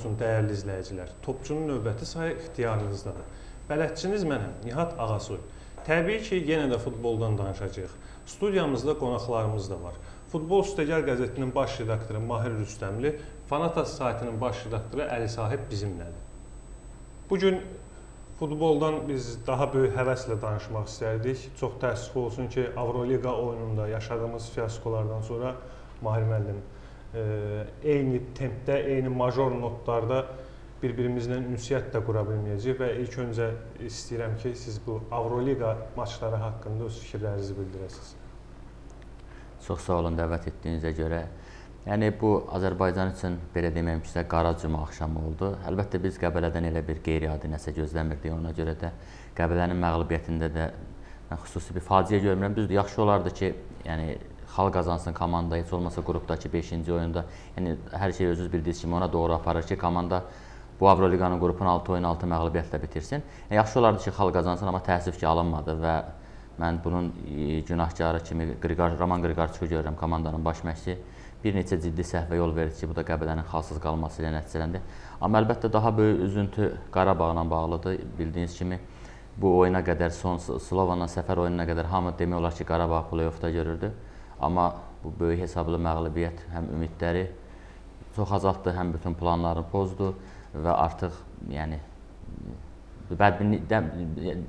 olsun dəyərli izləyicilər. Topçunun növbəti sayı ixtiyarınızdadır. Bələdçiniz mənəm, Nihat Ağasoy. Təbii ki, yenə də futboldan danışacağıq. Studiyamızda qonaqlarımız da var. Futbol Üstəgəl qəzetinin baş redaktoru Mahir Rüstəmli, Fanatas saytının baş redaktoru Əli Sahib bizimlədir. Bu gün futboldan biz daha böyük həvəslə danışmaq istərdik. Çox təəssüf olsun ki, Avroliqa oyununda yaşadığımız fiaskolardan sonra Mahir müəllim eyni tempdə, eyni major notlarda bir-birimizlə ünsiyyət də qura bilməyəcəyik və ilk öncə istəyirəm ki, siz bu Avroliqa maçları haqqında öz fikirlərinizi bildirəsiniz. Çox sağ olun dəvət etdiyinizə görə. Yəni bu Azərbaycan üçün belə demək mümkünsə qara cümə axşamı oldu. Əlbəttə biz Qəbələdən elə bir qeyri-adi nəsə gözləmirdik. Ona görə də Qəbələnin məğlubiyyətində də xüsusi bir faciə görmürəm. Düzdür, yaxşı olardı ki, yəni xal qazansın komanda, heç olmasa qrupdakı 5-ci oyunda, yəni hər şey özünüz bildiyiniz kimi ona doğru aparır ki, komanda bu Avroliqanın qrupunu 6 oyun 6 məğlubiyyətlə bitirsin. Yəni, yaxşı olardı ki, xal qazansın, amma təəssüf ki, alınmadı və mən bunun e, günahkarı kimi Qriqar, Roman Qriqarçuku görürəm komandanın baş məşqçisi. Bir neçə ciddi səhvə yol verdi ki, bu da Qəbələnin xalsız qalması ilə nəticələndi. Amma əlbəttə daha böyük üzüntü Qarabağla bağlıdır. Bildiyiniz kimi bu oyuna qədər son Slovanla səfər oyununa qədər hamı demək olar ki, Qarabağ play-offda görürdü. Amma bu böyük hesablı məğlubiyyət həm ümidləri çox azaltdı, həm bütün planlarını pozdu və artıq yəni bədbinlikdə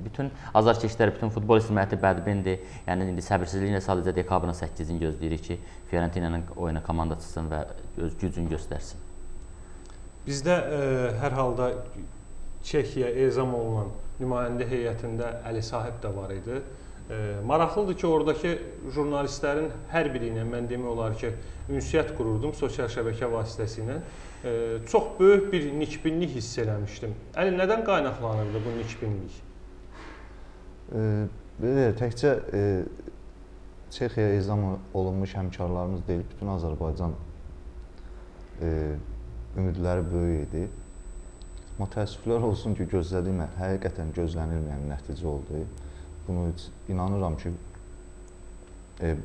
bütün azarkeşlər, bütün futbol ictimaiyyəti bədbindir. Yəni indi səbirsizliklə sadəcə dekabrın 8-ini gözləyirik ki, Fiorentina'nın oyuna komanda çıxsın və öz gücünü göstərsin. Bizdə ə, e, hər halda Çexiya ezam olunan nümayəndə heyətində Əli Sahib də var idi. Maraqlıdır ki, oradakı jurnalistlərin hər biri ilə mən demək olar ki, ünsiyyət qururdum sosial şəbəkə vasitəsilə. Çox böyük bir nikbinlik hiss eləmişdim. Əli, nədən qaynaqlanırdı bu nikbinlik? Belə təkcə e, Çexiya ezam olunmuş həmkarlarımız deyil, bütün Azərbaycan e, ümidləri böyük idi. Amma təəssüflər olsun ki, gözlədiyim həqiqətən gözlənilməyən nəticə oldu bunu inanıram ki, e,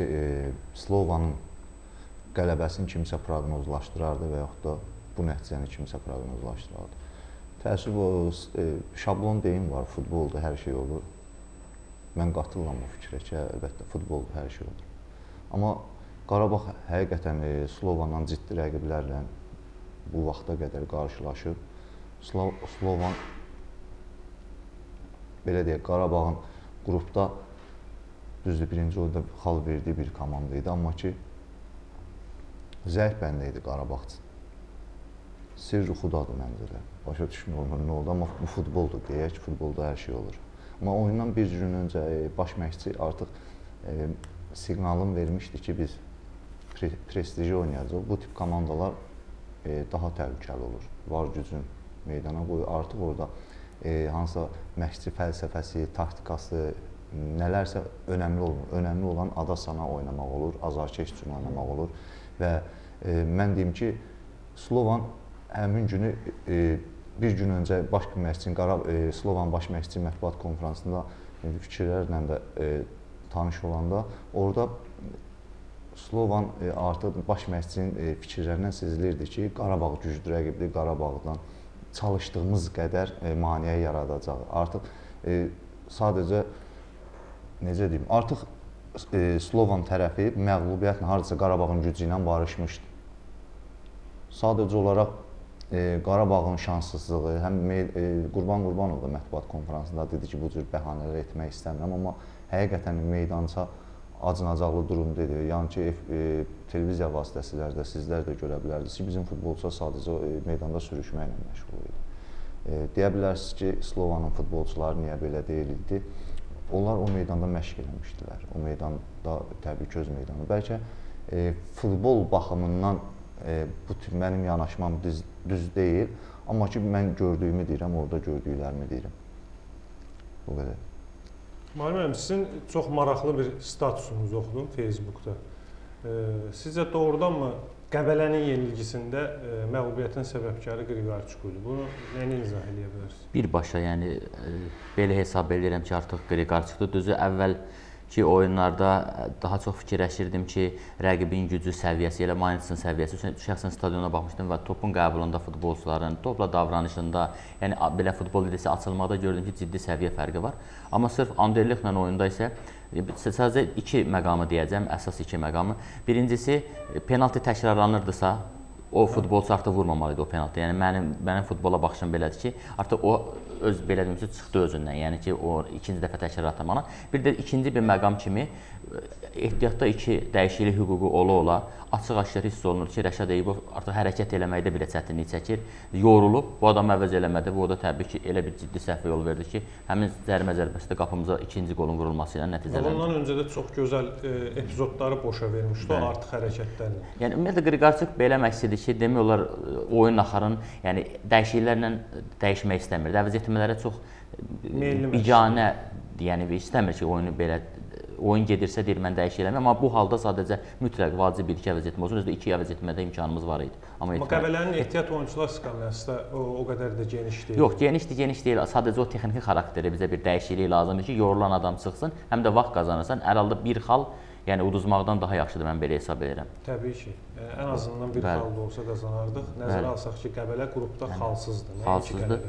e, Slovanın qələbəsini kimsə proqnozlaşdırardı və yaxud da bu nəticəni kimsə proqnozlaşdırardı. Təəssüf o e, şablon deyim var, futbolda hər şey olur. Mən qatılıram bu fikrə ki, əlbəttə futbolda hər şey olur. Amma Qarabağ həqiqətən e, Slovanla ciddi rəqiblərlə bu vaxta qədər qarşılaşıb. Slovan belə deyək, Qarabağın qrupda düzdür birinci oyunda xal verdiyi bir komanda idi, amma ki zəif bəndə idi Qarabağ üçün. Sirri xudadır məncə. Başa düşmürəm nə oldu, amma bu futboldur deyək futbolda hər şey olur. Amma oyundan bir gün öncə e, baş məşqçi artıq e, siqnalını vermişdi ki, biz pre prestijli oynayacağıq. Bu tip komandalar e, daha təhlükəli olur. Var gücün meydana qoyur. Artıq orada hansısa məşqçi fəlsəfəsi, taktikası, nələrsə önəmli olmur. Önəmli olan ada sana oynamaq olur, azarkeş üçün oynamaq olur və e, mən deyim ki, Slovan həmin günü e, bir gün öncə baş məşqçinin Qara e, Slovan baş məşqçi mətbuat konfransında e, fikirlərlə də e, tanış olanda orada Slovan e, artıq baş məşqçinin e, fikirlərindən sezilirdi ki, Qarabağ güclü rəqibdir, Qarabağdan çalışdığımız qədər e, maneə yaradacaq. Artıq e, sadəcə necə deyim, artıq e, Slovan tərəfi məğlubiyyətlə hardasa Qarabağın gücü ilə barışmışdı. Sadəcə olaraq e, Qarabağın şanssızlığı, həm e, Qurban Qurbanov da mətbuat konfransında dedi ki, bu cür bəhanələr etmək istəmirəm, amma həqiqətən meydança acınacaqlı durumda idi. Yəni ki, e, televiziya vasitəsilərdə sizlər də görə bilərdiniz ki, bizim futbolçular sadəcə e, meydanda sürüşməklə məşğul idi. E, deyə bilərsiniz ki, Slovanın futbolçuları niyə belə deyildi? Onlar o meydanda məşq eləmişdilər. O meydanda təbii ki, öz meydanı. Bəlkə e, futbol baxımından e, bu mənim yanaşmam düz, düz deyil, amma ki, mən gördüyümü deyirəm, orada gördüklərimi deyirəm. Bu qədər. Müəllim, sizin çox maraqlı bir statusunuzu oxudum Facebookda. E, sizcə doğrudanmı Qəbələnin yenilgisində e, məğlubiyyətin səbəbkarı Qriqarçuk idi? Bunu necə izah edə bilərsiniz? Birbaşa, yəni e, belə hesab edirəm ki, artıq Qriqarçukdur. Düzü əvvəl ki oyunlarda daha çox fikirləşirdim ki, rəqibin gücü səviyyəsi ilə Mainzin səviyyəsi üçün şəxsən stadiona baxmışdım və topun qəbulunda futbolçuların, topla davranışında, yəni belə futbol liqası açılmaqda gördüm ki, ciddi səviyyə fərqi var. Amma sırf Anderlechtlə oyunda isə sadəcə iki məqamı deyəcəm, əsas iki məqamı. Birincisi penalti təkrarlanırdısa, o futbolçu artıq vurmamalı idi o penaltı. Yəni mənim mənim futbola baxışım belədir ki, artıq o öz belə deyim ki, çıxdı özündən. Yəni ki, o ikinci dəfə təkrar atmana. Bir də ikinci bir məqam kimi ehtiyatda iki dəyişiklik hüququ ola-ola açıq-aşkar hiss olunur ki, Rəşad Eyübov artıq hərəkət eləməkdə belə çətinlik çəkir. Yorulub, bu adamı əvəz eləmədi. Bu da təbii ki, elə bir ciddi səhvə yol verdi ki, həmin zərbə zərbəsi də qapımıza ikinci qolun vurulması ilə nəticələndi. Ondan öncə də çox gözəl e, epizodları boşa vermişdi o artıq hərəkətlərlə. Yəni ümumiyyətlə Qriqorçuk belə məqsədi ki, demək olar oyun axarın, yəni dəyişikliklərlə dəyişmək istəmirdi. Əvəz etmələrə çox biganə, yəni istəmir ki, oyunu belə oyun gedirsə deyir mən dəyişik eləməm, amma bu halda sadəcə mütləq vacib bir iki əvəz etmə olsun. Özdə iki əvəz etmədə imkanımız var idi. Amma, Qəbələnin ehtiyat oyunçular skamyası da o, o qədər də geniş deyil. Yox, genişdir, geniş deyil. Sadəcə o texniki xarakteri bizə bir dəyişiklik lazımdır ki, yorulan adam çıxsın, həm də vaxt qazanırsan. Hər halda bir xal Yəni uduzmaqdan daha yaxşıdır mən belə hesab edirəm. Təbii ki. Yəni, ən azından bir xal da olsa qazanardıq. Nəzərə alsaq ki, Qəbələ qrupda xalsızdır. Xalsızdır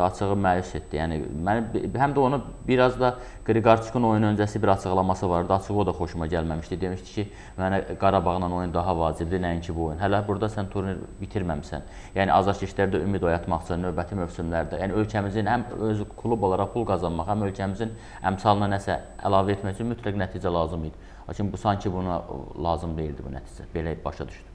açığı məyus etdi. Yəni mənim həm də onu biraz da Qriqorçukun oyun öncəsi bir açıqlaması vardı. Açığı o da xoşuma gəlməmişdi. Demişdi ki, mənə Qarabağla oyun daha vacibdir, nəinki bu oyun. Hələ burada sən turnir bitirməmisən. Yəni azarkeşlərdə ümid oyatmaq üçün növbəti mövsümlərdə, yəni ölkəmizin həm öz klub olaraq pul qazanmaq, həm ölkəmizin əmsalına nəsə əlavə etmək üçün mütləq nəticə lazım idi. Lakin bu sanki buna lazım deyildi bu nəticə. Belə başa düşdüm.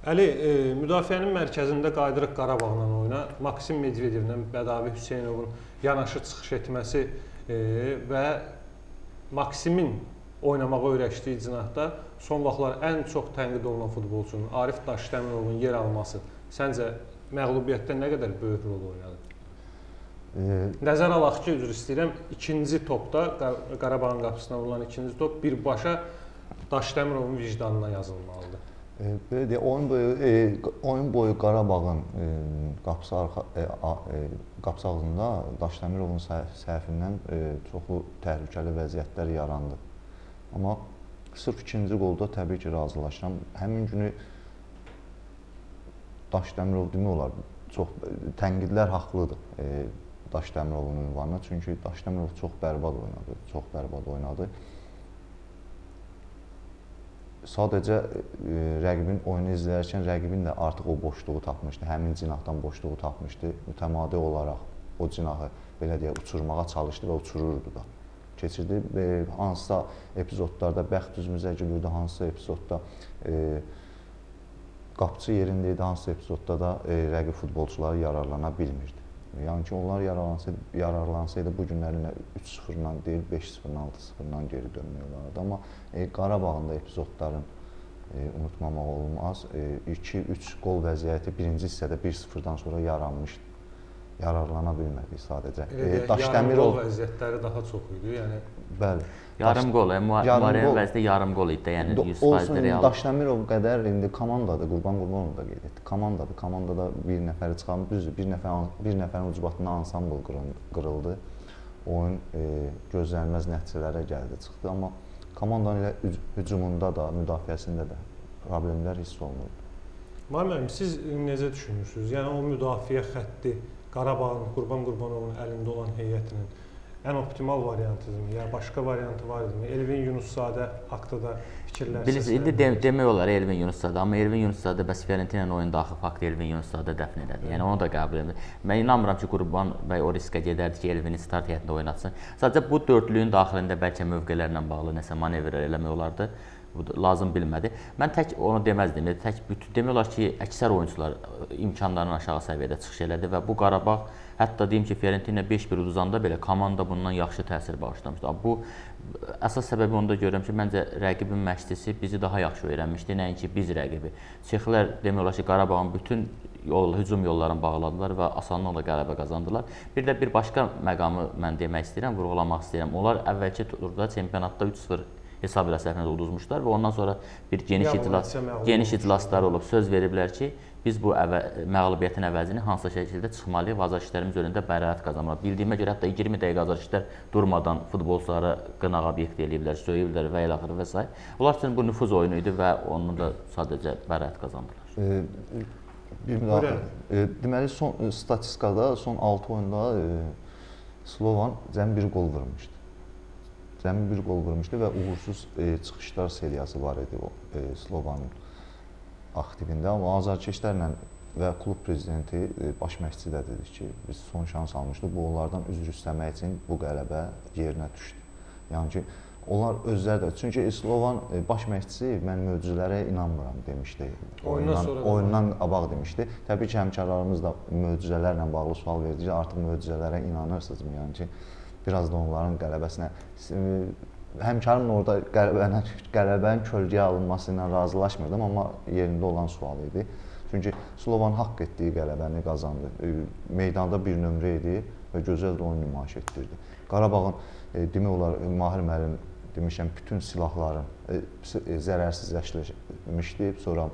Əli, e, müdafiənin mərkəzində qayıdırıq Qarabağla oyuna. Maksim Medvedevlə Bədavi Hüseynovun yanaşı çıxış etməsi e, və Maksimin oynamağa öyrəşdiyi cinahda son vaxtlar ən çox tənqid olunan futbolçunun Arif Daşdəmirovun yer alması səncə məğlubiyyətdə nə qədər böyük rol oynadı? E, Nəzər alaq ki, üzr istəyirəm, ikinci topda Qarabağın qapısına vurulan ikinci top birbaşa Daşdəmirovun vicdanına yazılmalıdır. Belə deyə oyun boyu e, oyun boyu Qarabağın e, qapısı arxa e, qapısı ağzında Daşdəmirovun səhvindən çoxlu təhlükəli vəziyyətlər yarandı. Amma sırf ikinci qolda təbii ki, razılaşıram. Həmin günü Daşdəmirov demək olar çox tənqidlər haqlıdır. Daşdəmirovun ünvanına çünki Daşdəmirov çox bərbad oynadı, çox bərbad oynadı sadəcə e, rəqibin oyunu izləyərkən rəqibin də artıq o boşluğu tapmışdı. Həmin cinahdan boşluğu tapmışdı. Mütəmadi olaraq o cinahı belə deyək uçurmağa çalışdı və uçururdu da. Keçirdi və hansısa epizodlarda bəxt üzümüzə gülürdü, hansısa epizodda e, qapıçı yerində idi, hansısa epizodda da e, rəqib futbolçuları yararlana bilmirdi. Yəni ki, onlar yararlansaydı, yararlansaydı bu günləri 3-0-dan deyil, 5-0-dan, 6-0-dan geri dönmək olardı. Amma e, Qarabağın da epizodların e, unutmamaq olmaz. 2-3 e, qol vəziyyəti birinci hissədə 1-0-dan sonra yaranmışdı. Yararlana bilmədik sadəcə. E, Daşdəmirov vəziyyətləri daha çox idi. Yəni bəli. Yarım qol, müharibə vəziyyətdə yarım qol idi də, yəni 100% real. Daşdəmirov qədər indi komandadır, Qurban Qurbanov da qeyd etdi. Komandadır, komandada bir nəfəri çıxan, düzdür, bir nəfər bir nəfərin ucbatından ansambl qırıldı. Oyun e, gözlənilməz nəticələrə gəldi, çıxdı, amma komandanın elə hücumunda da, müdafiəsində də problemlər hiss olunurdu. Müəllim, siz necə düşünürsünüz? Yəni o müdafiə xətti Qarabağın Qurban Qurbanovun əlində olan heyətinin ən optimal variantıdırmı? Ya başqa variantı var idimi? Elvin Yunuszadə haqqında fikirlər Bilirsiniz, indi de demək olar Elvin Yunuszadə, amma Elvin Yunuszadə bəs Fiorentina oyun daxil fakt Elvin Yunuszadə dəfn elədi. Yəni onu da qəbul edir. Mən inanmıram ki, Qurban bəy o riskə gedərdi ki, Elvini start heyətində oynatsın. Sadəcə bu dördlüyün daxilində bəlkə mövqelərlə bağlı nəsə manevrlər eləmək olardı. Bu lazım bilmədi. Mən tək onu deməzdim. Tək bütün demək olar ki, əksər oyunçular imkanlarının aşağı səviyyədə çıxış elədi və bu Qarabağ Hətta deyim ki, Fiorentina 5-1 uduzanda belə komanda bundan yaxşı təsir bağışlamışdı. Bu əsas səbəbi onda görürəm ki, məncə rəqibin məşqçisi bizi daha yaxşı öyrənmişdi, nəinki biz rəqibi. Çexlər demək olar ki, Qarabağın bütün yol, hücum yollarını bağladılar və asanlıqla qələbə qazandılar. Bir də bir başqa məqamı mən demək istəyirəm, vurğulamaq istəyirəm. Onlar əvvəlki turda çempionatda 3-0 hesab ilə səhvini uduzmuşlar və ondan sonra bir geniş iclas geniş iclaslar olub söz veriblər ki, biz bu əvə məğlubiyyətin əvəzini hansısa şəkildə çıxmalıyıq və azarkeşlərimiz önündə bəraət qazanmalıyıq. Bildiyimə görə hətta 20 dəqiqə azarkeşlər durmadan futbolçuları qınaq obyekt eləyiblər, söyüblər və ilə axırı və s. Onlar üçün bu nüfuz oyunu idi və onu da sadəcə bəraət qazandılar. E, bir müdaxilə. E, deməli son e, statistikada son 6 oyunda e, Slovan cəmi bir qol vurmuşdu. Cəmi bir qol vurmuşdu və uğursuz e, çıxışlar seriyası var idi o e, Slovanın aktivində. Amma azarkeşlərlə və klub prezidenti e, baş məşqçi də dedi ki, biz son şans almışdıq. Bu onlardan üzr istəmək üçün bu qələbə yerinə düşdü. Yəni ki, onlar özləri də çünki Slovan e, baş məşqçisi mən möcüzələrə inanmıram demişdi. Oyundan oyundan qabaq demişdi. Təbii ki, həmkarlarımız da möcüzələrlə bağlı sual verdi ki, artıq möcüzələrə inanırsınızmı? Yəni ki, biraz da onların qələbəsinə e, həmkarımla orada qələbənin qələbənin kölgəyə alınması ilə razılaşmırdım, amma yerində olan sual idi. Çünki Slovan haqq etdiyi qələbəni qazandı. E, Meydanda bir nömrə idi və gözəl də oyun nümayiş etdirdi. Qarabağın e, demək olar e, Mahir müəllim demişəm bütün silahların e, zərərsizləşdirilmişdi. Sonra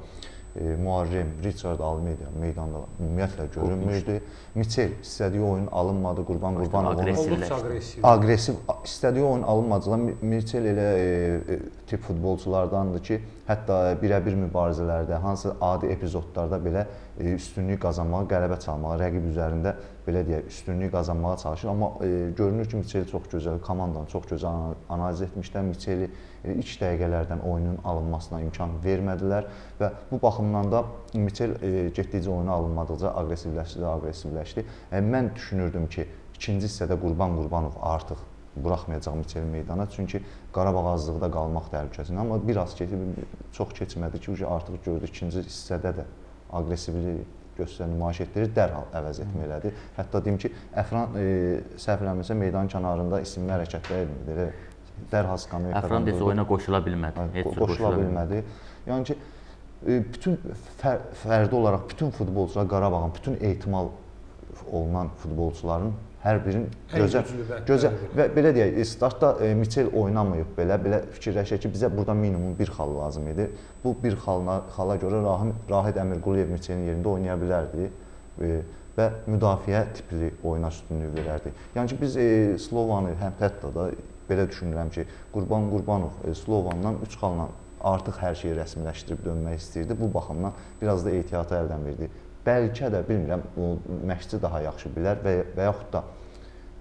e, müharrim Richard Almeida meydanda ümumiyyətlə görünmürdü. Michel istədiyi oyun alınmadı. Qurban. Olduqca aqressiv. aqressiv istədiyi oyun alınmadıqda Mirçel elə e, e, tip futbolçulardandır ki, hətta birəbir mübarizələrdə, hansı adi epizodlarda belə e, üstünlük qazanmağa, qələbə çalmağa, rəqib üzərində belə deyək, üstünlük qazanmağa çalışır. Amma e, görünür ki, Miçeli çox gözəl, komandanı çox gözəl ana- analiz etmişlər. Miçeli e, ilk dəqiqələrdən oyunun alınmasına imkan vermədilər və bu baxımdan da Miçel e, getdikcə oyuna alınmadıqca aqressivləşdi, aqressivləşdi. E, mən düşünürdüm ki, ikinci hissədə Qurban Qurbanov artıq buraxmayacaq Miçeli meydana. Çünki Qarabağ azlıqda qalmaq təhlükəsində. Amma biraz keçib çox keçmədi ki, artıq gördük ikinci hissədə də aqressivlik göstərən nümayiş etdirir, dərhal əvəz etməlidir. Hətta deyim ki, Əfran e, səhv eləmirəmsə meydan kənarında isimli hərəkətlər edirdi. Elə Dərhal skameykadan Əfran desə oyuna qoşula bilmədi. Hə, Heç qo- cür qoşula bilmədi. Yəni ki, e, bütün fər fərdi olaraq bütün futbolçular Qarabağın bütün ehtimal olunan futbolçuların hər birinin gözəl gözəl və belə deyək, e, startda e, Michel oynamayıb belə, belə fikirləşək ki, bizə burada minimum bir xal lazım idi. Bu bir xalına xala görə Rahim Rahid Əmirquliyev Michelin yerində oynaya bilərdi. E, və müdafiə tipli oyuna üstünlük verərdi. Yəni ki, biz e, Slovanı həm hətta da belə düşünürəm ki, Qurban Qurbanov e, Slovandan 3 xalla artıq hər şeyi rəsmiləşdirib dönmək istəyirdi. Bu baxımdan biraz da ehtiyatı əldən verdi. Bəlkə də bilmirəm, o məşqçi daha yaxşı bilər və və yaxud da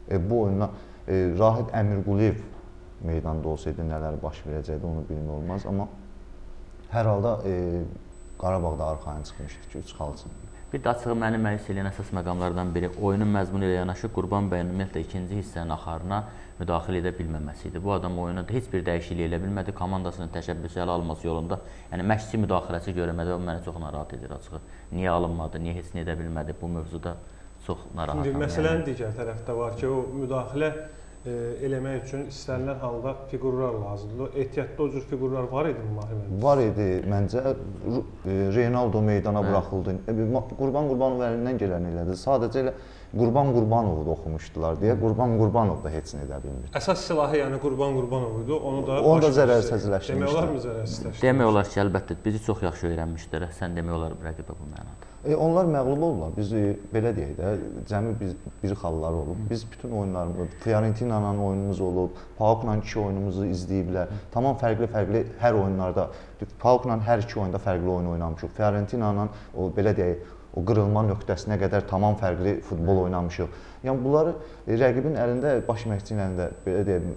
e, bu oyuna e, Rahid Əmirquliyev meydanda olsaydı nələr baş verəcəkdi onu bilmək olmaz, amma hər halda e, Qarabağda arxayın çıxmışdı ki, 3 xalçın. Bir də açığı mənim məyus eləyən əsas məqamlardan biri oyunun məzmunu ilə yanaşı Qurban bəyin ümumiyyətlə ikinci hissənin axarına müdaxilə edə bilməməsi idi. Bu adam oyuna heç bir dəyişiklik elə bilmədi. Komandasının təşəbbüsü ələ alması yolunda, yəni məşqçi müdaxiləsi görmədi və məni çox narahat edir açığı. Niyə alınmadı, niyə heç nə edə bilmədi? Bu mövzuda çox narahatam. İndi məsələnin digər tərəfdə var ki, o müdaxilə e, eləmək üçün istənilən halda fiqurlar lazımdır. O ehtiyatda o cür fiqurlar var idi müəllim? Var idi məncə e, Reynaldo meydana Hə. buraxıldı. E, Qurban Qurbanov əlindən gələni elədi. Sadəcə elə Qurban Qurbanovu da oxumuşdular deyə Qurban Qurbanov da heç nə edə bilmir. Əsas silahı yəni Qurban Qurbanov idi. Onu da Onu da zərərsizləşdirmişdilər. Demək olarmı zərərsizləşdirmişdilər? Demək olar ki, əlbəttə bizi çox yaxşı öyrənmişdilər. Sən demək olar rəqibə bu mənada. E, onlar məğlub oldular. Biz e, belə deyək də, cəmi biz bir xallar olub. Biz bütün oyunlarımız, Fiorentina-la oyunumuz olub, PAOK-la iki oyunumuzu izləyiblər. Tamam fərqli-fərqli hər oyunlarda, PAOK-la hər iki oyunda fərqli oyun oynamışıq. Fiorentina-la o belə deyək, o qırılma nöqtəsinə qədər tamam fərqli futbol oynamışıq. Yəni bunları e, rəqibin əlində, baş məşqçinin əlində belə deyək,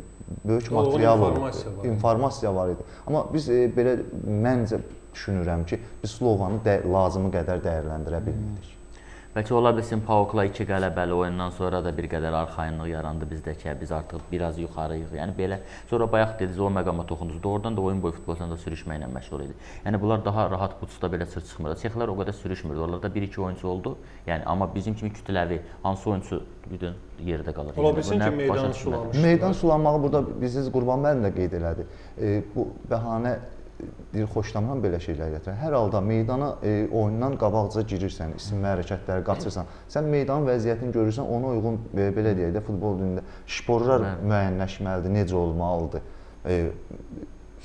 böyük Dolğun material informasiya var informasiya var idi. Amma biz e, belə məncə düşünürəm ki, biz Slovanı də, lazımı qədər dəyərləndirə bilmirdik. Bəlkə ola bilsin PAOK-la 2 qələbəli oyundan sonra da bir qədər arxayınlıq yarandı bizdə ki, biz artıq biraz yuxarıyıq. Yəni belə sonra bayaq dediniz o məqama toxundunuz. Doğrudan da oyun boyu futbolçular da sürüşməklə məşğul idi. Yəni bunlar daha rahat buçda belə sır çıxmırdı. Çexlər o qədər sürüşmürdü. Onlarda 1-2 oyunçu oldu. Yəni amma bizim kimi kütləvi hansı oyunçu bütün yerdə qalır. Ola Yəni, bu bilsin nə ki, meydan sulanmış. Meydan sulanmağı burada biziz Qurban müəllim də qeyd elədi. E, bu bəhanə deyir xoşlamıram belə şeylər gətirən. Hər halda meydana e, oyundan qabaqca girirsən, isim və hərəkətləri qaçırsan. Sən meydanın vəziyyətini görürsən, ona uyğun e, belə deyək də futbol şporlar Bəli. müəyyənləşməlidir, necə olmalıdır. E,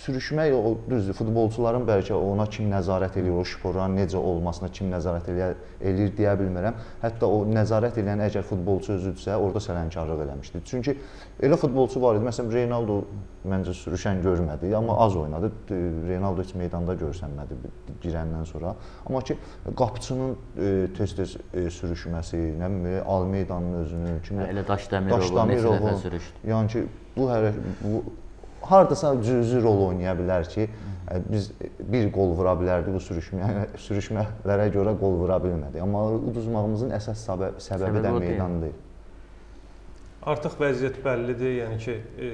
sürüşmək o düzdür, futbolçuların bəlkə ona kim nəzarət eləyir, o şporların necə olmasına kim nəzarət eləyir, eləyir deyə bilmirəm. Hətta o nəzarət edən əgər futbolçu özüdürsə, orada sələmkarlıq eləmişdi. Çünki elə futbolçu var idi. Məsələn, Ronaldo məncə sürüşən görmədi, amma az oynadı. Ronaldo heç meydanda görsənmədi girəndən sonra. Amma ki qapıçının tez-tez sürüşməsi, nə bilim, Almeydanın özünün, kimlə Elə Daşdəmirovun dəfə sürüşdü. Yəni ki, bu hərə bu hardasa cüzi rol oynaya bilər ki, biz bir qol vura bilərdik bu sürüşmə sürüşmələrə görə qol vura bilmədik. Amma uduzmağımızın əsas səbəbi, səbəbi də meydan deyil. Artıq vəziyyət bəllidir, yəni ki, e,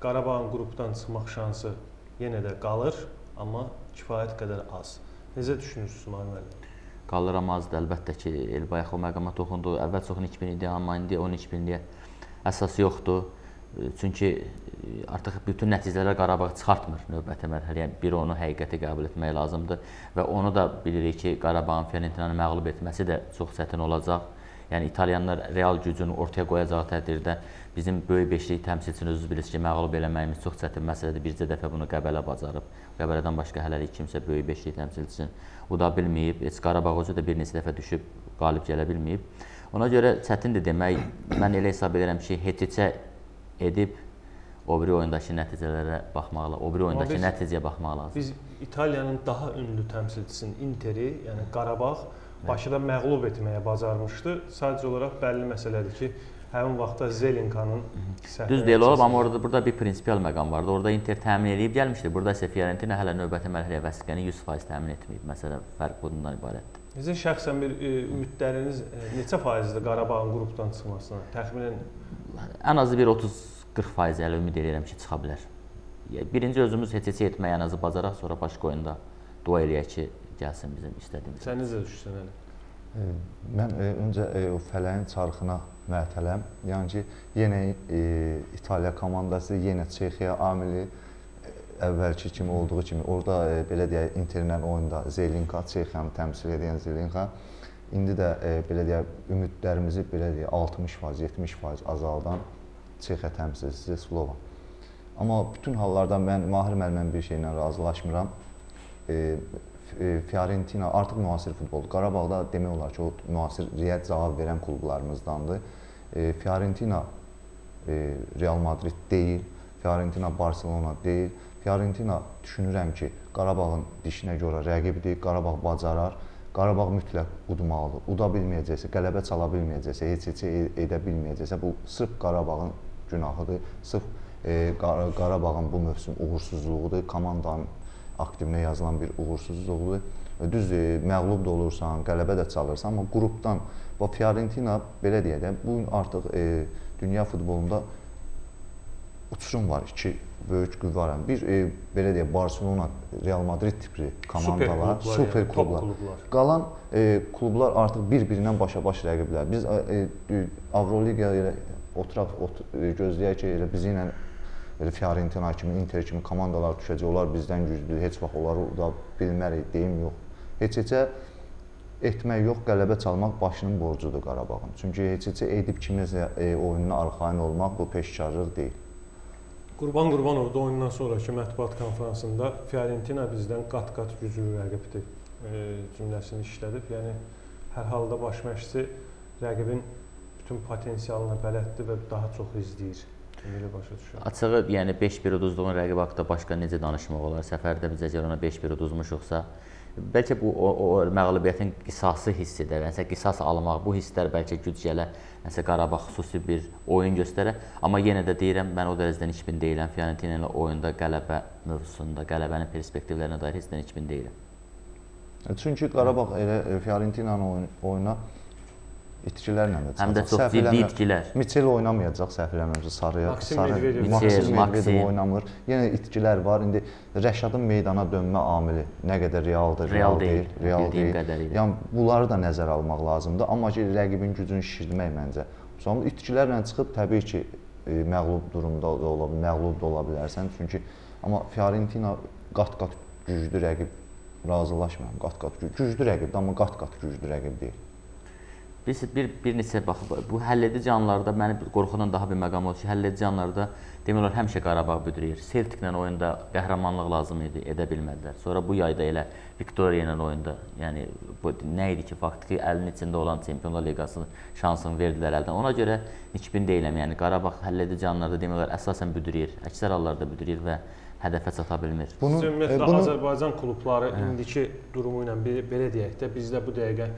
Qarabağın qrupdan çıxmaq şansı yenə də qalır, amma kifayət qədər az. Necə düşünürsüz Mahir müəllim? Qalır amma azdır. Əlbəttə ki, Elbayaq o məqama toxundu. Əvvəl çox 2000 idi, amma indi 12 binliyə əsas yoxdur. Çünki artıq bütün nəticələr Qarabağ çıxartmır növbəti mərhələyə. Yəni bir onu həqiqəti qəbul etmək lazımdır və onu da bilirik ki, Qarabağın Fiorentinanı məğlub etməsi də çox çətin olacaq. Yəni İtalyanlar real gücünü ortaya qoyacağı təqdirdə bizim böyük beşlik təmsilçini özünüz bilirsiniz ki, məğlub eləməyimiz çox çətin məsələdir. Bircə dəfə bunu Qəbələ bacarıb. Qəbələdən başqa hələlik kimsə böyük beşlik təmsilçisini uda bilməyib. Heç Qarabağ özü də bir neçə dəfə düşüb qalib gələ bilməyib. Ona görə çətindir demək. Mən elə hesab edirəm ki, heç-heçə edib o biri oyundakı nəticələrə baxmaqla, o biri oyundakı biz, nəticəyə baxmaq lazımdır. Biz İtaliyanın daha ünlü təmsilçisinin Interi, yəni Qarabağ Bakıda məğlub etməyə bacarmışdı. Sadəcə olaraq bəlli məsələdir ki, həmin vaxtda Zelinkanın. Düz deyil olub, amma orada burada bir prinsipial məqam vardı. Orada Inter təmin edib gəlmişdi. Burada isə Fiorentina hələ növbəti mərhələyə vəsiqəni 100% təmin etməyib. Məsələ fərq bundan ibarətdir. Sizin şəxsən bir e, ümidləriniz e, neçə faizdir Qarabağın qrupdan çıxmasına? Təxminən ən azı bir 30 40% hələ ümid edirəm ki, çıxa bilər. Birinci özümüz heç-heç etmək ən azı bacaraq, sonra başqa oyunda dua eləyək ki, gəlsin bizim istədiyimiz. Sən necə düşsən hələ? Mən e, öncə e, o fələyin çarxına məhtələm. Yəni ki, yenə e, İtaliya komandası, yenə Çexiya amili e, əvvəlki kimi olduğu kimi orada e, belə deyək Interlə oyunda Zelinka Çexiyanı təmsil edən Zelinka indi də e, belə deyək ümidlərimizi belə deyək 60%, 70% azaldan Çexiya təmsilçisi Slovan. Amma bütün hallarda mən Mahir müəllimlə bir şeylə razılaşmıram. E, e, Fiorentina artıq müasir futboldur. Qarabağda demək olar ki, o müasir real cavab verən klublarımızdandır. E, Fiorentina e, Real Madrid deyil, Fiorentina Barcelona deyil. Fiorentina düşünürəm ki, Qarabağın dişinə görə rəqibdir, Qarabağ bacarar. Qarabağ mütləq udmalıdır. Uda bilməyəcəksə, qələbə çala bilməyəcəksə, heç heç edə bilməyəcəksə, bu sırf Qarabağın günahıdır. Sırf e, Qarabağın bu mövsüm uğursuzluğudur, komandanın aktivinə yazılan bir uğursuzluqdur. Düz e, məğlub da olursan, qələbə də çalırsan, amma qrupdan və Fiorentina belə deyək də bu gün artıq e, dünya futbolunda uçurum var. İki böyük qüvvə var. Bir e, belə deyək Barcelona, Real Madrid tipli komandalar, super klublar. Super klublar. Yəni, klublar. Qalan e, klublar artıq bir-birindən başa-baş rəqiblər. Biz e, e, Avroliqa ilə oturaq ot e, gözləyək ki, elə bizi ilə elə Fiorentina kimi, Inter kimi komandalar düşəcək. Onlar bizdən güclüdür. Heç vaxt onları da bilmərik, deyim yox. Heç-heçə etmək yox, qələbə çalmaq başının borcudur Qarabağın. Çünki heç-heçə edib kiməsə e, oyununa arxayın olmaq bu peşkarlıq deyil. Qurban Qurbanov da oyundan sonrakı mətbuat konfransında Fiorentina bizdən qat-qat güclü rəqibdir e, cümləsini işlədib. Yəni hər halda baş məşqçi rəqibin bütün potensialına bələddir və daha çox izləyir. Elə başa düşürəm. Açığı, yəni 5-1 uduzduğun rəqib haqqında başqa necə danışmaq olar? Səfərdə biz əgər ona 5-1 uduzmuşuqsa, bəlkə bu o, o məğlubiyyətin qisası hissidir. Yəni qisas almaq, bu hisslər bəlkə güc gələ, nəsə Qarabağ xüsusi bir oyun göstərə. Amma yenə də deyirəm, mən o dərəcədən heç bin deyiləm. Fiorentina ilə oyunda qələbə mövzusunda, qələbənin perspektivlərinə dair heç bin deyiləm. Çünki Qarabağ elə Fiorentinanın oyuna itkilərlə də çıxacaq. Həm də çox ciddi itkilər. Michel oynamayacaq səhv eləmirəmsə sarıya. Maksim sarı, Medvedev, Maksim Medvedev oynamır. Yenə itkilər var. İndi Rəşadın meydana dönmə amili nə qədər realdır, real, real deyil, real deyil. Qədərilə. Yəni bunları da nəzərə almaq lazımdır. Amma ki rəqibin gücünü şişirmək məncə. Sonra itkilərlə çıxıb təbii ki e, məğlub durumda da ola bilər, məğlub da ola bilərsən. Çünki amma Fiorentina qat-qat güclü rəqib razılaşmıram. Qat-qat güclü rəqibdir, amma qat-qat güclü rəqib deyil. Biz bir bir neçə bax bu həlledici anlarda məni bir qorxudan daha bir məqam oldu ki, həlledici anlarda demək olar həmişə Qarabağ büdrəyir. Celtic-lə oyunda qəhrəmanlıq lazım idi, edə bilmədilər. Sonra bu yayda elə Viktoria ilə oyunda, yəni bu nə idi ki, faktiki əlinin içində olan Çempionlar Liqasının şansını verdilər əldən. Ona görə nikbin deyiləm. Yəni Qarabağ həlledici anlarda demək olar əsasən büdrəyir. Əksər hallarda büdrəyir və hədəfə çata bilmir. Bunun, ümumiyyətlə e, bunun Azərbaycan klubları indiki durumu ilə bir, belə deyək də bizdə bu dəqiqə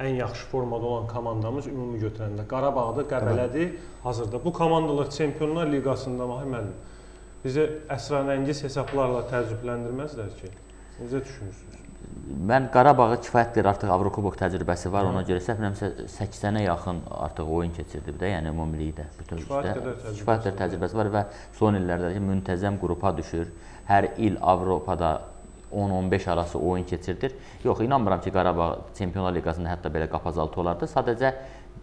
ən yaxşı formada olan komandamız ümumi götürəndə Qarabağdır, Qəbələdir. Hazırda bu komandalar Çempionlar Liqasında Mahir müəllim bizə əsrarəngiz hesablarla təəccübləndirməzlər ki. Necə düşünürsünüz? Mən Qarabağı kifayət qədər artıq Avrokubok təcrübəsi var. Ona görə səhv eləmirəmsə 80-ə yaxın artıq oyun keçirdi də, yəni ümumilikdə bütün üzrə. qədər təcrübəsi var və son illərdə müntəzəm qrupa düşür. Hər il Avropada 10-15 arası oyun keçirdir. Yox, inanmıram ki, Qarabağ Çempionlar Liqasında hətta belə qapazaltı olardı. Sadəcə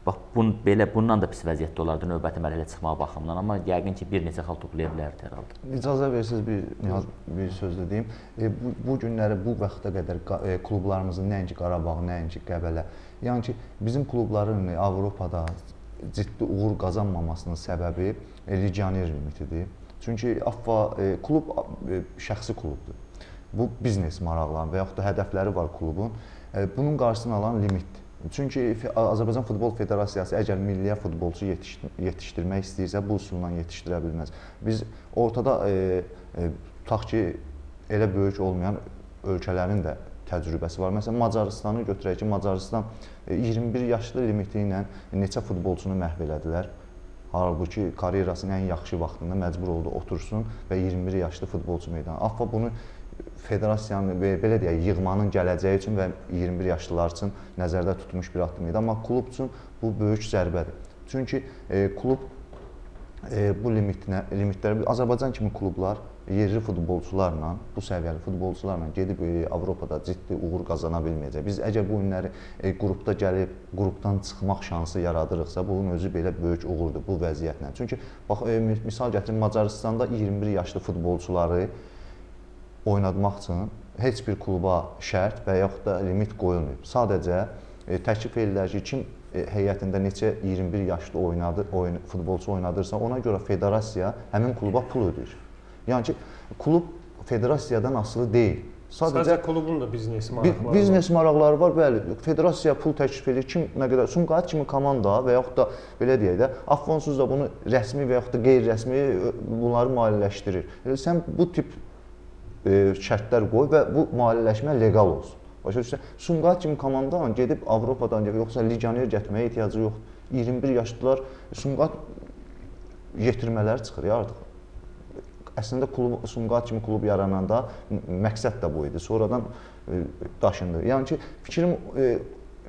bax bun belə bundan da pis vəziyyətdə olardı növbəti mərhələyə çıxmaq baxımından, amma yəqin ki, bir neçə xal toplaya bilərdi hər halda. İcazə versiniz bir Nihaz bir söz deyim. E, bu, bu günləri bu vaxta qədər e, klublarımızın nəinki Qarabağ, nəinki Qəbələ, yəni ki, bizim klubların e, Avropada ciddi uğur qazanmamasının səbəbi e, legioner limitidir. Çünki AFFA e, klub e, şəxsi klubdur. Bu biznes maraqları və yaxud da hədəfləri var klubun. E, bunun qarşısını alan limitdir. Çünki Azərbaycan Futbol Federasiyası əgər milliyə futbolçu yetiş yetişdirmək istəyirsə, bu üsulla yetişdirə bilməz. Biz ortada e, e, tutaq ki, elə böyük olmayan ölkələrin də təcrübəsi var. Məsələn, Macarıstanı götürək ki, Macarıstan e, 21 yaşlı limiti ilə neçə futbolçunu məhv elədilər. Halbuki karyerasının ən yaxşı vaxtında məcbur oldu otursun və 21 yaşlı futbolçu meydana. AFFA bunu federasiyanın belə deyək, yığmanın gələcəyi üçün və 21 yaşlılar üçün nəzərdə tutmuş bir addım idi. Amma klub üçün bu böyük zərbədir. Çünki e, klub e, bu limitinə limitləri Azərbaycan kimi klublar yerli futbolçularla, bu səviyyəli futbolçularla gedib e, Avropada ciddi uğur qazana bilməyəcək. Biz əgər bu günləri e, qrupda gəlib qrupdan çıxmaq şansı yaradırıqsa, bunun özü belə böyük uğurdur bu vəziyyətlə. Çünki bax e, mi- misal gətirin Macarıstanda 21 yaşlı futbolçuları oynatmaq üçün heç bir kluba şərt və yaxud da limit qoyulmayıb. Sadəcə e, təklif edirlər ki, kim e, heyətində neçə 21 yaşlı oynadı, oyun futbolçu oynadırsa, ona görə federasiya həmin kluba pul ödəyir. Yəni ki, klub federasiyadan asılı deyil. Sadəcə Sadəcə klubun da biznes Bi- maraqları var. biznes maraqları var, bəli. Federasiya pul təklif edir. Kim nə qədər Sumqayıt kimi komanda və yaxud da belə deyək də, Affonsuz da bunu rəsmi və yaxud da qeyri-rəsmi e, bunları maliyyələşdirir. E, Sən bu tip şərtlər qoy və bu maliyyələşmə leqal olsun. Başa düşürsən? Sumqayıt kimi komandanın gedib Avropadan yoxsa legioner gətirməyə ehtiyacı yoxdur. 21 yaşlılar Sumqayıt yetirmələri çıxır ya artıq. Əslində klub Sumqayıt kimi klub yarananda məqsəd də bu idi. Sonradan e, daşındı. Yəni ki, fikrim e,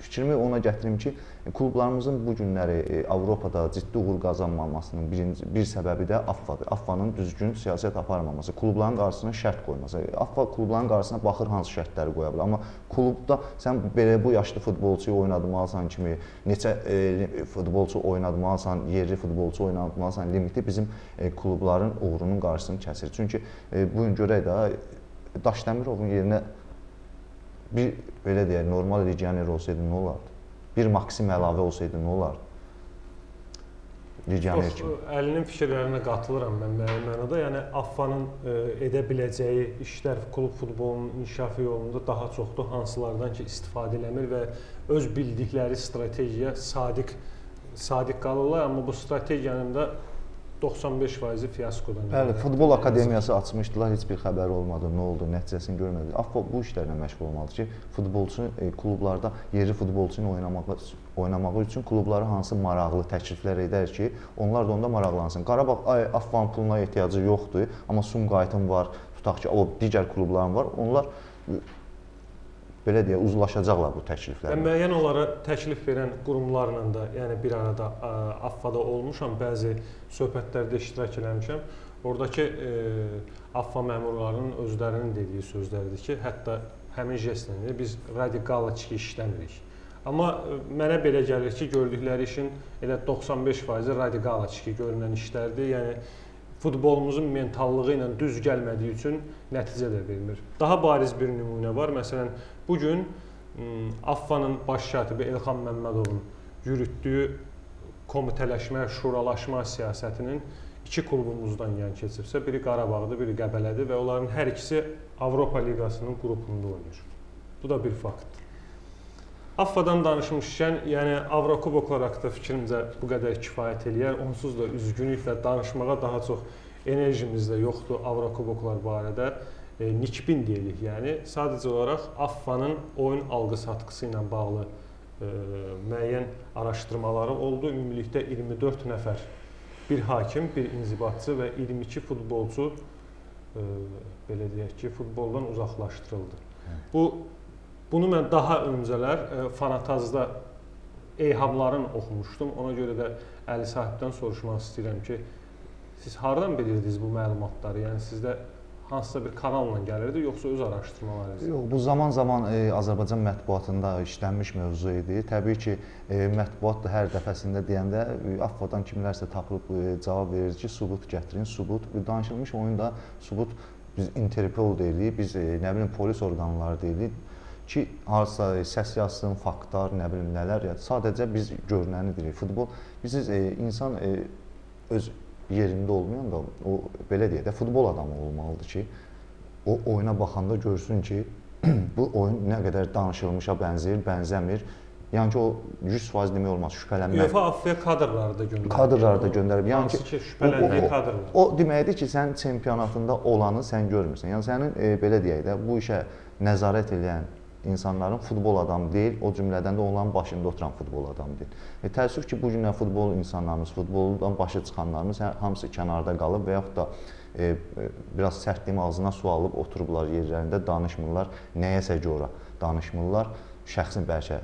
fikrimi ona gətirim ki, klublarımızın bu günləri e, Avropada ciddi uğur qazanmamasının birinci bir səbəbi də AFFA-dır. AFFA-nın düzgün siyasət aparmaması, klubların qarşısına şərt qoyması. AFFA klubların qarşısına baxır hansı şərtləri qoya bilər. Amma klubda sən belə bu yaşlı futbolçuyu oynatmalısan kimi, neçə e, futbolçu oynatmalısan, yerli futbolçu oynatmalısan limiti bizim e, klubların uğurunun qarşısını kəsir. Çünki e, bu gün görək də Daşdəmirovun yerinə bir belə deyək, normal legioner olsaydı nə olardı? Bir Maksim əlavə olsaydı nə olardı? Legioner kimi. Əlinin fikirlərinə qatılıram mən müəyyən mənada. Yəni AFFA-nın e, edə biləcəyi işlər klub futbolunun inkişafı yolunda daha çoxdur. Hansılardan ki istifadə eləmir və öz bildikləri strategiya sadiq sadiq qalırlar, amma bu strategiyanın da 95%-i fiaskodan. Bəli, futbol akademiyası açmışdılar, heç bir xəbəri olmadı, nə oldu, nəticəsini görmədik. AFFA bu işlərlə məşğul olmalıdır ki, futbolçu e, klublarda yerli futbolçu ilə oynamağı oynamağı üçün klublara hansı maraqlı təkliflər edər ki, onlar da onda maraqlansın. Qarabağ ay AFFA-nın puluna ehtiyacı yoxdur, amma Sumqayıtın var, tutaq ki, o digər klubların var. Onlar belə deyə uzlaşacaqlar bu təkliflərlə. müəyyən olaraq təklif verən qurumlarla da, yəni bir arada AFFA-da olmuşam, bəzi söhbətlərdə iştirak eləmişəm. Oradakı e, AFFA məmurlarının özlərinin dediyi sözlərdir ki, hətta həmin jestlə biz radikal içki işləmirik. Amma mənə belə gəlir ki, gördükləri işin elə 95% radikal içki görünən işlərdir. Yəni futbolumuzun mentallığı ilə düz gəlmədiyi üçün nəticə də vermir. Daha bariz bir nümunə var. Məsələn, bu gün m, AFFA-nın baş katibi Elxan Məmmədovun yürütdüyü komitələşmə, şuralaşma siyasətinin iki klubumuzdan yan keçibsə, biri Qarabağdır, biri Qəbələdir və onların hər ikisi Avropa Liqasının qrupunda oynayır. Bu da bir faktdır. AFFA-dan danışmışkən, yəni Avrokuboklar haqqında fikrimcə bu qədər kifayət eləyər. Onsuz da üzgünlük və danışmağa daha çox enerjimiz də yoxdur Avrokuboklar barədə. E, nikbin deyilik, yəni sadəcə olaraq AFFA-nın oyun alqı-satqısı ilə bağlı e, müəyyən araşdırmaları oldu. Ümumilikdə 24 nəfər bir hakim, bir inzibatçı və 22 futbolçu e, belə deyək ki, futboldan uzaqlaşdırıldı. Bu bunu mən daha öncələr e, Fanatazda eyhamların oxumuşdum. Ona görə də Əli sahibdən soruşmaq istəyirəm ki, siz hardan bilirdiniz bu məlumatları? Yəni sizdə hansısa bir kanalla gəlirdi, yoxsa öz araşdırmalarınız? Yox, bu zaman-zaman e, Azərbaycan mətbuatında işlənmiş mövzu idi. Təbii ki, e, mətbuat da hər dəfəsində deyəndə e, AFFA-dan kimlərsə tapılıb e, cavab verir ki, sübut gətirin, sübut. Danışılmış oyunda sübut biz Interpol deyirik, biz e, nə bilim polis orqanları deyirik ki, hansısa e, səs yazsın, faktlar, nə bilim nələr, ya sadəcə biz görünəni deyirik. Futbol biz e, insan e, öz yerində olmayan da o belə deyək də futbol adamı olmalıdır ki, o oyuna baxanda görsün ki, bu oyun nə qədər danışılmışa bənzəyir, bənzəmir. Yəni ki, o 100% demək olmaz, şübhələnmək. UEFA AFF kadrları da göndərib. Kadrları da göndərib. Yəni ki, ki, şübhələndiyi kadrlar. o, o deməkdir ki, sən çempionatında olanı sən görmürsən. Yəni sənin e, belə deyək də bu işə nəzarət edən insanların futbol adamı deyil, o cümlədən də onların başında oturan futbol adamı deyil. E, təəssüf ki, bu günlər futbol insanlarımız, futboldan başa çıxanlarımız hə- hamısı kənarda qalıb və yaxud da e, e, biraz sərtliyim ağzına su alıb oturublar yerlərində danışmırlar, nəyəsə görə danışmırlar, şəxsin bəlkə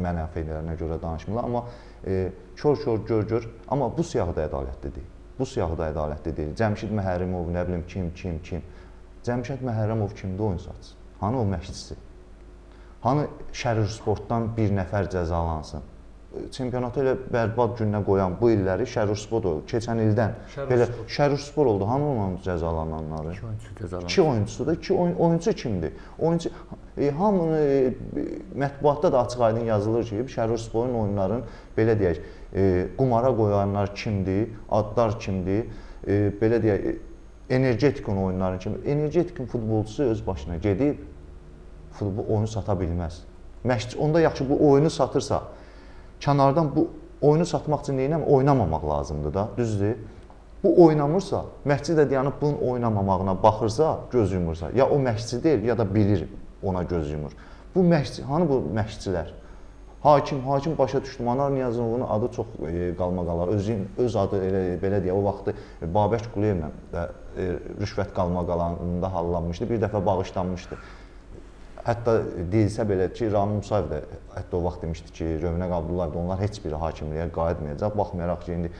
mənafelərinə görə danışmırlar, amma e, kör-kör gör-gör, amma bu siyahıda ədalətli deyil. Bu siyahıda ədalətli deyil. Cəmşid Məhərrimov, nə bilim kim, kim, kim. Cəmşid Məhərrimov kimdir oyun saçı? Hanı o məşqçisi? Hanı Şərir Sportdan bir nəfər cəzalansın? Çempionatı elə bərbad gününə qoyan bu illəri Şərir Sport oldu. Keçən ildən Şərur belə Sport. Şərir Sport oldu. Hanı onun cəzalananları? İki oyunçu cəzalandı. İki oyunçusu da, iki oyun, oyunçu kimdir? Oyunçu e, hamını e, mətbuatda da açıq-aydın yazılır ki, Şərur Sporun oyunların belə deyək, e, qumara qoyanlar kimdir, adlar kimdir? E, belə deyək, e, energetikon oyunların kimi. Energetikon futbolçusu öz başına gedib futbol oyunu sata bilməz. Məşqçi onda yaxşı bu oyunu satırsa, kənardan bu oyunu satmaq üçün neynəm? Oynamamaq lazımdır da, düzdür? Bu oynamırsa, məşqçi də dayanıb bunun oynamamağına baxırsa, göz yumursa, ya o məşqçi deyil, ya da bilir ona göz yumur. Bu məşqçi, hanı bu məşqçilər? Hakim, hakim başa düşdü. Manar Niyazovun adı çox e, qalmaqalar. Özün öz adı elə belə deyə o vaxtı Babək Quliyevlə e, rüşvət qalmaqalarında hallanmışdı. Bir dəfə bağışlanmışdı. Hətta deyilsə belə ki, Ramin Musayev də hətta o vaxt demişdi ki, Rövnəq Abdullayev da onlar heç biri hakimliyə qayıtmayacaq. Baxmayaraq ki, indi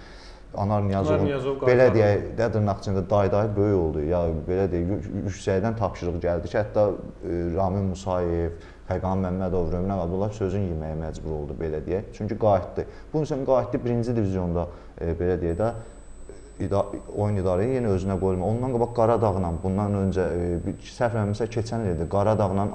Anar Niyazovun Niyazov belə deyək, də dırnaq içində day-day böyük oldu. Ya belə deyək, yü- yüksəkdən tapşırıq gəldi ki, hətta e, Ramin Musayev, Fəqan Məmmədov, Rövnəq Abdullayev sözün yeməyə məcbur oldu belə deyək. Çünki qayıtdı. Bu insan qayıtdı birinci divizionda e, belə deyək də ida oyun idarəyə yenə özünə qoyulma. Ondan qabaq Qaradağla, bundan öncə e, səhv eləmirəmsə keçən il idi. Qaradağla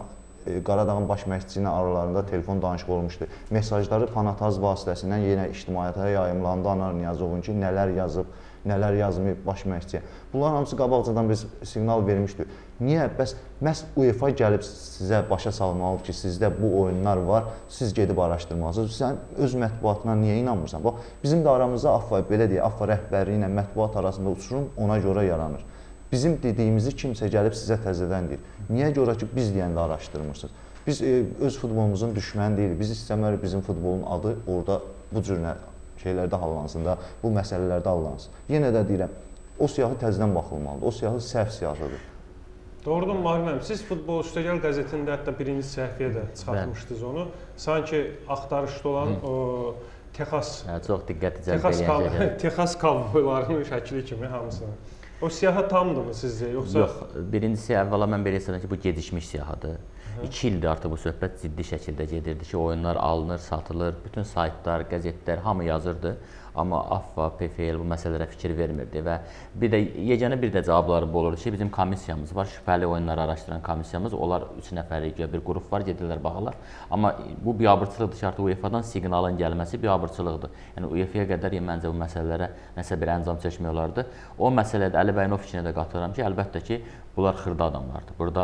Qaradağın baş məşqçisi ilə aralarında telefon danışığı olmuşdu. Mesajları Fanataz vasitəsilə yenə ictimaiyyətə yayımlandı Anar Niyazovun ki, nələr yazıb, nələr yazmayıb baş məşqçiyə. Bunların hamısı qabaqcadan biz siqnal vermişdik. Niyə? Bəs məhz UEFA gəlib sizə başa salmalıdır ki, sizdə bu oyunlar var, siz gedib araşdırmalısınız. Sən öz mətbuatına niyə inanmırsan? Bax, bizim də aramızda AFFA belə deyək, AFFA rəhbərliyi ilə mətbuat arasında uçurum ona görə yaranır. Bizim dediyimizi kimsə gəlib sizə təzədən deyir. Niyə görə ki, biz deyəndə araşdırmırsınız? Biz e, öz futbolumuzun düşməni deyilik. Biz istəmirik bizim futbolun adı orada bu cür nə- şeylərdə hallansın da, bu məsələlərdə hallansın. Yenə də deyirəm, o siyahı təzədən baxılmalıdır. O siyahı səhv siyahıdır. Doğrudan Mahir müəllim, siz Futbol Üstəgəl qəzetində hətta birinci səhifəyə də çıxartmışdınız onu. Sanki axtarışda olan o Texas Hə, çox diqqəti cəlb Texas edən şeylər. Texas kovboylarının şəkli kimi hamısını. O siyahı tamdırmı sizcə yoxsa Yox, birincisi əvvəla mən belə hesab edirəm ki, bu gecikmiş siyahıdır. 2 ildir artıq bu söhbət ciddi şəkildə gedirdi ki, oyunlar alınır, satılır, bütün saytlar, qəzetlər hamı yazırdı. Amma AFFA, PFL bu məsələlərə fikir vermirdi və bir də yeganə bir də cavabları bu olurdu ki, bizim komissiyamız var, şübhəli oyunları araşdıran komissiyamız. Onlar 3 nəfərlik bir qrup var, gedirlər baxırlar. Amma bu biabırçılıqdır ki, artıq UEFA-dan siqnalın gəlməsi biabırçılıqdır. Yəni UEFA-ya qədər məncə bu məsələlərə nəsə bir əncam çəkmək olardı. O məsələdə Əli bəyin o fikrinə də qatıram ki, əlbəttə ki, bunlar xırda adamlardır. Burada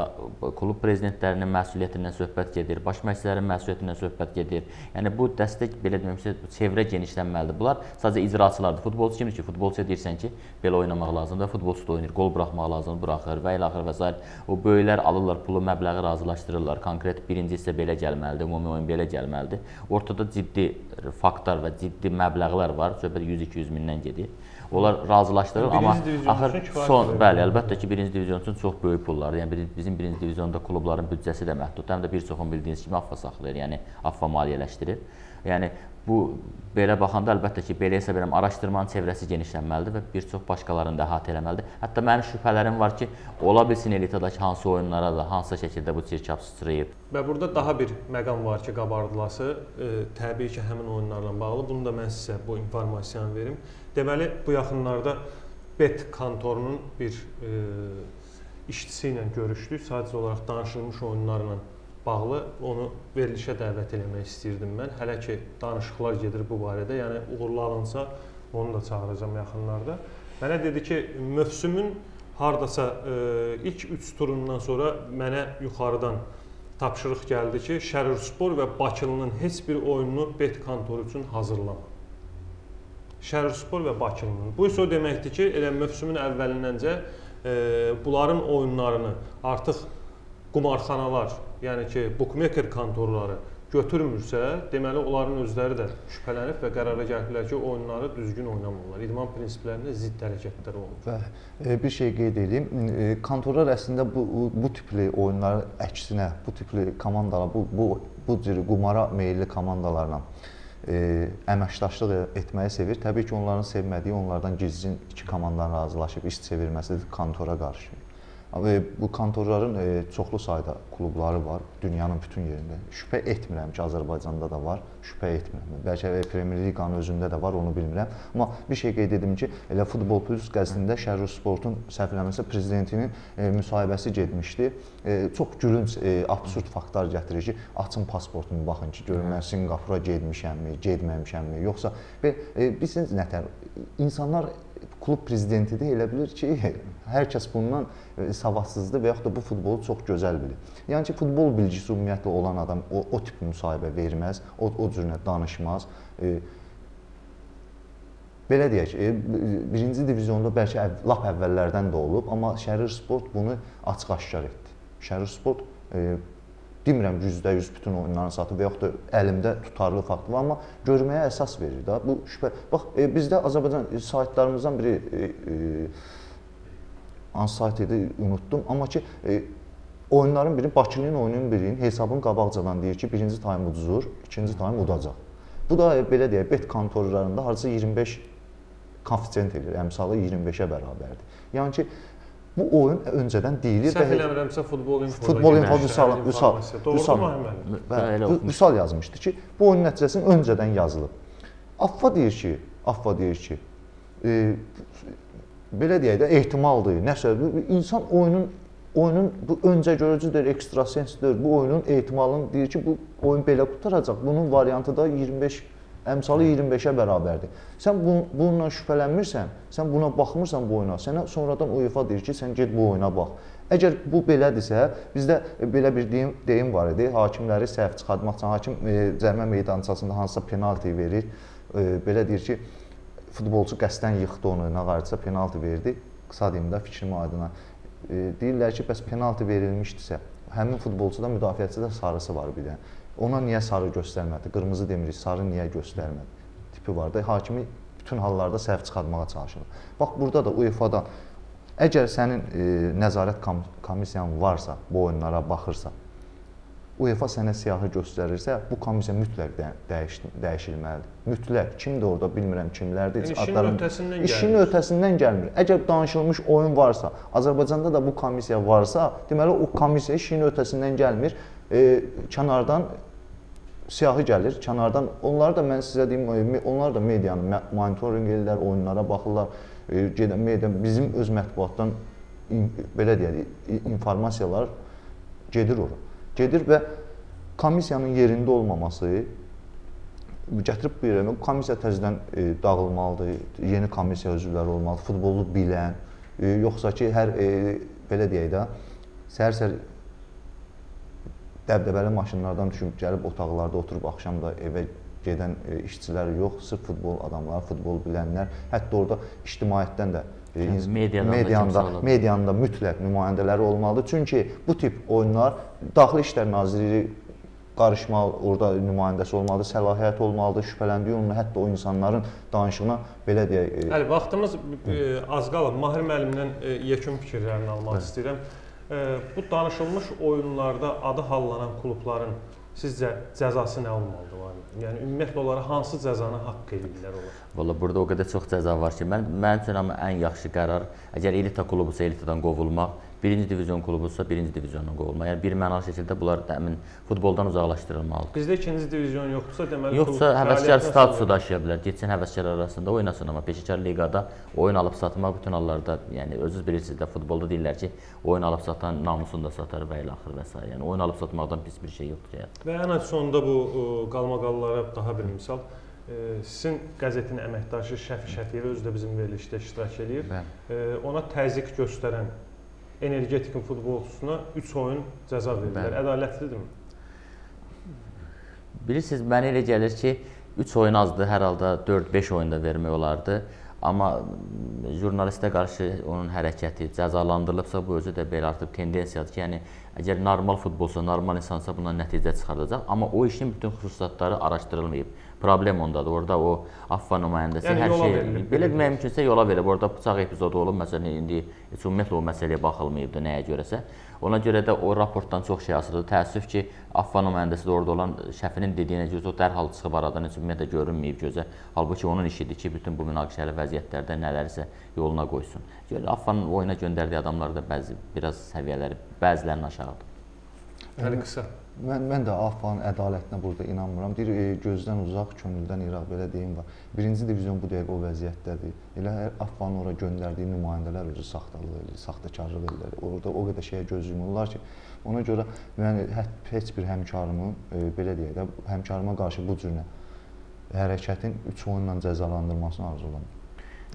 klub prezidentlərinin məsuliyyətindən söhbət gedir, baş məşqçilərin məsuliyyətindən söhbət gedir. Yəni bu dəstək belə deməksə çevrə genişlənməlidir. Bunlar sadəcə icraçılardır. Futbolçu kimdir ki, futbolçuya deyirsən ki, belə oynamaq lazımdır, futbolçu da oynayır, qol buraxmaq lazımdır, buraxır və ilə axır və s. O böyüklər alırlar pulu, məbləği razılaşdırırlar. Konkret birinci hissə belə gəlməlidir, ümumi oyun belə gəlməlidir. Ortada ciddi faktlar və ciddi məbləğlər var. Söhbət 100-200 mindən gedir. Onlar razılaşdırır, amma birinci divizion axır son, qədər. bəli, əlbəttə ki, birinci divizion üçün çox böyük pullardır. Yəni bizim birinci divizionda klubların büdcəsi də məhduddur. Həm də bir çoxun bildiyiniz kimi AFFA saxlayır, yəni AFFA maliyyələşdirir. Yəni bu belə baxanda əlbəttə ki, belə hesab edirəm, araşdırmanın çevrəsi genişlənməlidir və bir çox başqalarını da əhatə eləməlidir. Hətta mənim şübhələrim var ki, ola bilsin elitadakı hansı oyunlara da hansı şəkildə bu çirkab sıçrayıb. Və burada daha bir məqam var ki, qabardılası, e, təbii ki, həmin oyunlarla bağlı. Bunu da mən sizə bu informasiyanı verim. Deməli, bu yaxınlarda Bet kontorunun bir e, işçisi ilə görüşdük. Sadəcə olaraq danışılmış oyunlarla bağlı onu verilişə dəvət eləmək istirdim mən. Hələ ki danışıqlar gedir bu barədə. Yəni uğurlu alınsa onu da çağıracağam yaxınlarda. Mənə dedi ki, mövsümün hardasa e, ilk 3 turundan sonra mənə yuxarıdan tapşırıq gəldi ki, Şərirspor və Bakılının heç bir oyununu bet kontoru üçün hazırlama. Şərirspor və Bakılının. Bu isə o deməkdir ki, elə mövsümün əvvəlindən-cə e, bunların oyunlarını artıq qumarxanalar, yəni ki, bookmaker kontorları götürmürsə, deməli onların özləri də şübhələnib və qərara gəliblər ki, oyunları düzgün oynamırlar. İdman prinsiplərinə zidd hərəkətlər olunur. Və e, bir şey qeyd edeyim. E, Kontorlar əslində bu bu tipli oyunları əksinə, bu tipli komandalar, bu bu bu cür qumara meylli komandalarla e, əməkdaşlıq etməyi sevir. Təbii ki, onların sevmədiyi onlardan gizlin iki komandanın razılaşıb iş çevirməsidir kontora qarşı. Bu kontorların e, çoxlu sayda klubları var dünyanın bütün yerində. Şübhə etmirəm ki, Azərbaycanda da var, şübhə etmirəm. Bəlkə e, Premyer Liqanın özündə də var, onu bilmirəm. Amma bir şey qeyd edim ki, elə Futbol Plus qəzetində Şərur Sportun səhv eləmirəmsə prezidentinin e, müsahibəsi getmişdi. Çox gülünc, absurd faktlar gətirir ki, açın pasportumu baxın ki, görün mən Sinqapura getmişəmmi, getməmişəmmi, yoxsa bilirsiniz nətər insanlar klub prezidenti də elə bilir ki, hər kəs bundan e, savadsızdır və yaxud da bu futbolu çox gözəl bilir. Yəni ki, futbol bilgisi ümumiyyətlə olan adam o, o tip müsahibə verməz, o, o cürünə danışmaz. E, belə deyək, e, birinci divizionda bəlkə əv, lap əvvəllərdən də olub, amma Şərir Sport bunu açıq-aşkar etdi. Şərir Sport e, demirəm %100 bütün oyunlarını satıb və yaxud da əlimdə tutarlı fakt var, amma görməyə əsas verir də. Bu şübhə. Bax, e, bizdə Azərbaycan saytlarımızdan biri e, e, hansı sayt idi, unutdum, amma ki e, oyunların biri Bakının oyunun birinin hesabın qabaqcadan deyir ki, birinci taym uduzur, ikinci taym udacaq. Bu da e, belə deyək, bet kontorlarında hardasa 25 koeffisient edir, əmsalı 25-ə bərabərdir. Yəni ki, bu oyun öncədən deyilir Səhv eləmirəmsə futbol infoda. Futbol info Vüsal, Vüsal, Vüsal. Vüsal yazmışdı ki, bu oyun nəticəsini öncədən yazılıb. Affa deyir ki, Affa deyir ki, e, belə deyək də ehtimaldır, nəsə insan oyunun oyunun bu öncə görücüdür, ekstrasensdir. Bu oyunun ehtimalını deyir ki, bu oyun belə qutaracaq. Bunun variantı da 25 əmsalı 25-ə bərabərdir. Sən bu, bununla şübhələnmirsən, sən buna baxmırsan bu oyuna. Sənə sonradan UEFA deyir ki, sən get bu oyuna bax. Əgər bu belədirsə, bizdə belə bir deyim, deyim var idi. Hakimləri səhv çıxartmaq üçün hakim e, cərimə meydançasında hansısa penalti verir. E, belə deyir ki, futbolçu qəsdən yıxdı onu, nağarıca penalti verdi. Qısa deyim də fikrimi aydına. E, deyirlər ki, bəs penalti verilmişdisə, həmin futbolçuda müdafiəçidə sarısı var bir dənə. Ona niyə sarı göstərmədi? Qırmızı demirik, sarı niyə göstərmədi? Tipi var da hakimi bütün hallarda səhv çıxartmağa çalışır. Bax burada da UEFA-dan əgər sənin e, nəzarət kom komissiyan varsa, bu oyunlara baxırsa, UEFA sənə siyahı göstərirsə, bu komissiya mütləq də dəyiş dəyişilməlidir. Mütləq. Kimdir orada bilmirəm kimlərdir. Yəni işin adlarını- öhdəsindən İşin gəlmir. öhdəsindən gəlmir. Əgər danışılmış oyun varsa, Azərbaycanda da bu komissiya varsa, deməli o komissiya işin öhdəsindən gəlmir. E, kənardan siyahı gəlir kənardan. Onlar da mən sizə deyim, e, onlar da medianı monitorinq edirlər, oyunlara baxırlar. E, Gedən media bizim öz mətbuatdan belə deyək, informasiyalar gedir ora. Gedir və komissiyanın yerində olmaması gətirib bu yerə komissiya təzədən e, dağılmalıdır. Yeni komissiya üzvləri olmalı, futbolu bilən, e, yoxsa ki hər e, belə deyək də səhər-səhər dəbdəbəli maşınlardan düşüb gəlib otaqlarda oturub axşam da evə gedən e, işçilər yox, sırf futbol adamları, futbol bilənlər, hətta orada ictimaiyyətdən də e, ins- mediadan da medianın kimsə da, ola bilər. medianın da mütləq nümayəndələri olmalıdır. Çünki bu tip oyunlar Daxili İşlər Nazirliyi qarışma orada nümayəndəsi olmalıdır, səlahiyyət olmalıdır, şübhələndiyi onunla hətta o insanların danışığına belə deyək, e, Bəli, vaxtımız e, az qalıb. Mahir müəllimdən yekun fikirlərini almaq istəyirəm. Bu danışılmış oyunlarda adı hallanan klubların sizcə cəzası nə olmalıdır? Yəni ümumiyyətlə onlara hansı cəzanı haqq eləyirlər onlar? Valla burada o qədər çox cəza var ki, mən mənim üçün amma ən yaxşı qərar əgər elita klubusa elitadan qovulmaq, birinci divizion klubusa birinci diviziondan qovulmaq. Yəni bir mənalı şəkildə bunlar təmin futboldan uzaqlaşdırılmalıdır. Bizdə ikinci divizyon yoxdursa, deməli Yoxsa həvəskar statusu daşıya bilər. Getsin həvəskar arasında oynasın, amma peşəkar liqada oyun alıb satmaq bütün hallarda, yəni özünüz bilirsiniz də futbolda deyirlər ki, oyun alıb satan namusunu da satar və ilə axır və s. Yəni oyun alıb satmaqdan pis bir şey yoxdur həyatda. Və ən sonunda bu qalmaqallara daha bir misal. Ə, Sizin qəzetin əməkdaşı Şəfi Şəfiyev özü də bizim verilişdə iştirak eləyir. Bəli. Ə, Ona təzyiq göstərən energetik futbolçusuna 3 oyun cəza verirlər. Bəli. Ədalətlidirmi? Bilirsiniz, mənə elə gəlir ki, 3 oyun azdır, hər halda 4-5 oyunda vermək olardı. Amma jurnalistə qarşı onun hərəkəti cəzalandırılıbsa, bu özü də belə artıq tendensiyadır ki, yəni əgər normal futbolsa, normal insansa bundan nəticə çıxardacaq, amma o işin bütün xüsusiyyətləri araşdırılmayıb. Problem ondadır. Orada o AFFA nümayəndəsi Yəni hər şey belə mümkünsə yola verib. Orada bıçaq epizodu olub, məsələn, indi heç ümumiyyətlə o məsələyə baxılmayıbdı nəyə görəsə. Ona görə də o raportdan çox şey asılıdır. Təəssüf ki, AFFA nümayəndəsi də orada olan şəfinin dediyinə görə o dərhal çıxıb aradan heç ümumiyyətlə görünməyib gözə. Halbuki onun işidir ki, bütün bu münaqişəli vəziyyətlərdə nələrsə yoluna qoysun. Görə AFFA-nın oyuna göndərdiyi adamlar da bəzi biraz səviyyələri bəzilərinin aşağıdır. Hələ qısa. Mən mən də AFFA-nın ədalətinə burada inanmıram. Deyir e, gözdən uzaq, könüldən iraq belə deyim var. Birinci divizyon bu dəqiqə o vəziyyətdədir. Elə AFFA-nın ora göndərdiyi nümayəndələr özü saxtalıq eləyir, saxtakarlıq eləyir. Orada o qədər şeyə göz yumurlar ki, ona görə mən hə- heç bir həmkarımın e, belə deyək də həmkarıma qarşı bu cür hərəkətin 3 oyunla cəzalandırmasını arzulamıram.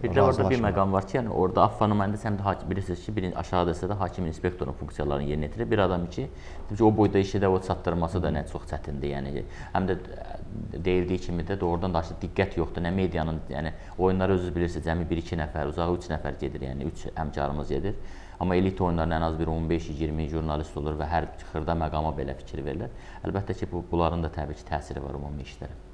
Də orada bir məqam var ki, yəni orada AFFA nümayəndəsi həm də hakim bilirsiniz ki, birinci aşağıda isə də hakim inspektorun funksiyalarını yerinə yetirir. Bir adam ki, ki, o boyda işi də o çatdırması da nə çox çətindir. Yəni həm də ə, deyildiyi kimi də doğrudan da diqqət yoxdur. Nə medianın, yəni oyunlara özünüz bilirsiniz, cəmi 1-2 nəfər, uzağa 3 nəfər gedir, yəni 3 həmkarımız gedir. Amma elit oyunlarına ən az bir 15-20 jurnalist olur və hər xırda məqama belə fikir verirlər. Əlbəttə ki, bu bunların da təbii ki, təsiri var ümumi işlərə.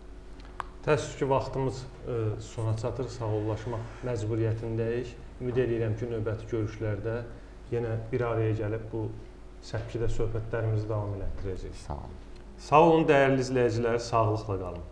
Təəssüf ki, vaxtımız ə, sona çatır, sağollaşmaq məcburiyyətindəyik. Ümid edirəm ki, növbəti görüşlərdə yenə bir araya gəlib bu səpkidə söhbətlərimizi davam elətdirəcəyik. Sağ olun. Sağ olun dəyərli izləyicilər, sağlıqla qalın.